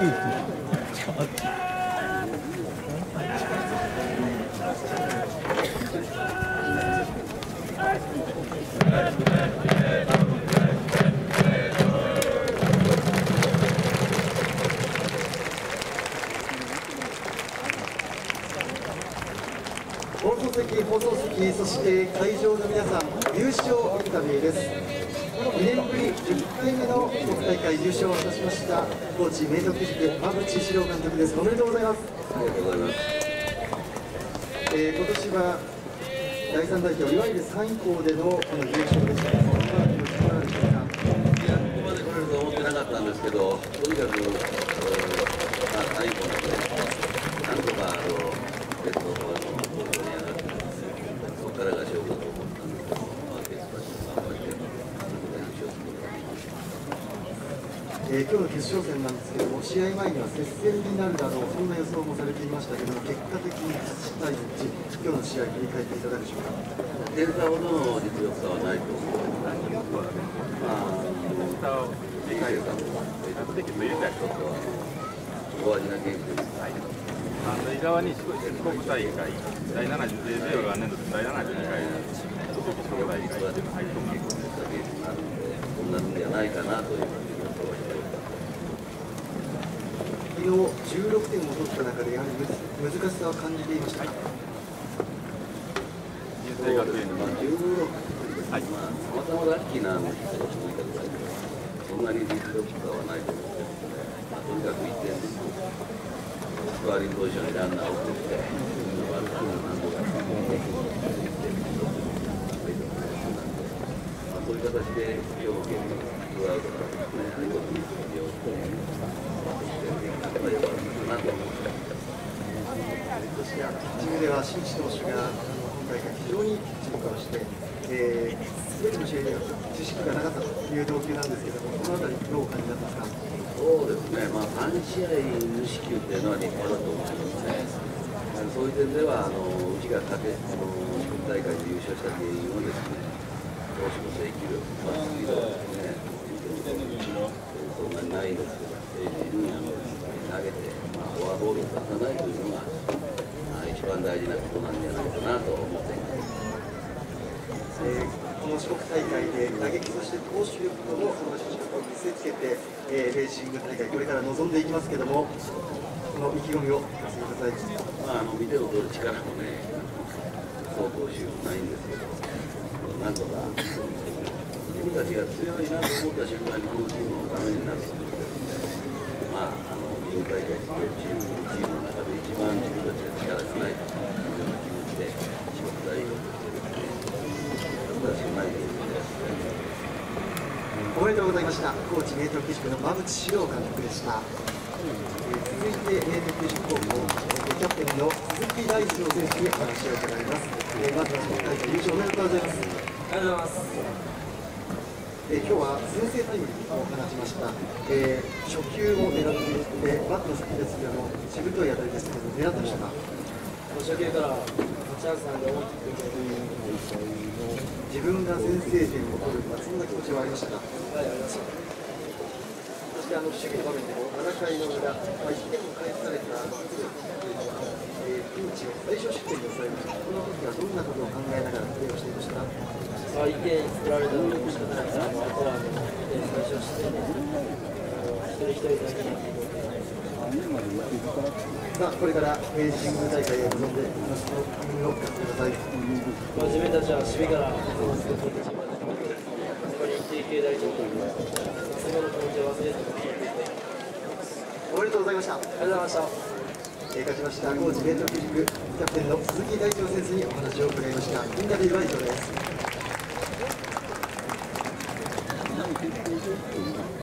放送席、放送席、そして会場の皆さん、優勝インタビューです。2年ぶり10回目の国大会優勝を果たしました高知明徳義塾馬淵史郎監督です。おめでとうございます。ありがとうございます。えー、今年は第3代表、いわゆる3位校でのこの優勝でした。その気持ちいかがでしょうか。いや、ここまで来れると思ってなかったんですけど、とにかく、えーまあ、最後まで、なんとか、あの、ベスト4の方に上がって、そこからが勝負だと思ったんですけど、まあ、ベスト8頑張って、なんとか優勝することができました。えー今日の決勝戦なんですけども、試合前には接戦になるだろう、そんな予想もされていましたけども、結果的に8対1、今日の試合、振り返っていただくでしょうか？点差ほどの実力差はないと思う。まあ、できるかも。ちょっとは、大味な元気です。あの伊沢に四国大会、第70で令和元年度第72回、四国大会っていうのが入ってます。こんなんじゃないかなという予想はしております。昨日16点を取った中で、やはり難しさは感じていましたか？郵政学園まあ、16はい、まあ、たまたまラッキーなの人が続いたぐらいで、そんなに実力差はないと思うんですけどね、まあ、とにかく1点ずつ、スコアリングポジションにランナーを送って、自分のバッターを何度か作って、まあ、そういう形で、兵庫県のツーアウトからですね、相手のミッチングでは新地投手が今大会、非常にいいピッチングをして、えー、全ての試合では知識がなかったという投球なんですけども、このあたり、どうお感じになってますか。そうですね、まあ、3試合無四球っていうのは立派だと思いますね。そういう点では、あのうちが勝てあの四国大会で優勝した原因はですね、投手の制球力、まあ、スピードですね、そんなにないんですけど、定時にあの投げて、まあ、フォアボールを出さないというのが、まあ、一番大事なことなんじゃないかなと思っています。えーこの四国大会で打撃、そして投手力ともその実力を見せつけて、えーレーシング大会、これから臨んでいきますけども、この意気込みを聞かせてください。まあ、あの見ての通り力もね、相当集ないんですけど、なんとか自分たちが強いなと思った瞬間にこのチームのためになる、まあ、あの日本大会出場チームチームの中で一番おめでとうございました。高知明徳義塾の馬淵史郎監督でした。えー続いて明徳義塾高校えーキャプテンの鈴木大地選手にお話を伺います。えーまずはその大会優勝おめでとうございます。ありがとうございます。えー今日は先制タイムリーを放ちました。えー初球を狙っていってバットの先ですけどもしぶとい当たりですけども狙ってましたか？初球からチャンスなんで思い切っていく自分が先制点を取る、まあ、そんな気持ちはありましたか？はい、ありました。そしてあの守備の場面でも7回の裏、まあ、1点を返された、えーピンチを最小失点に抑えました。この時はどんなことを考えながらプレーをしていました？か。まあ、1点作られたので仕方ないです。あのあとはあの1点最初して、あの一人一人だけさあこれからレーシング大会へ臨んでいきます。その意味を聞かせてください。まあ、自分たちは守備から点を作っていくチームだと思って、そこに一球大丈夫そこの気持ちを忘れずにおめでとうございました。ありがとうございました。えー勝ちました高知明徳義塾キャプテンの鈴木大地選手にお話を伺いました。インタビューは以上です。